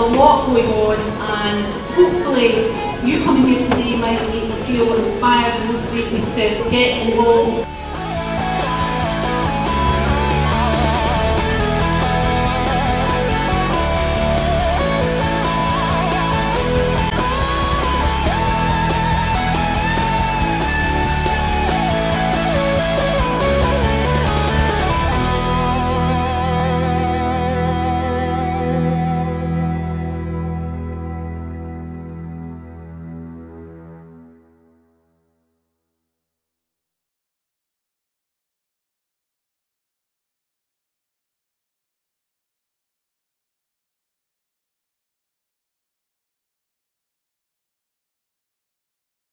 a lot going on and hopefully you coming here today might make you feel inspired and motivated to get involved.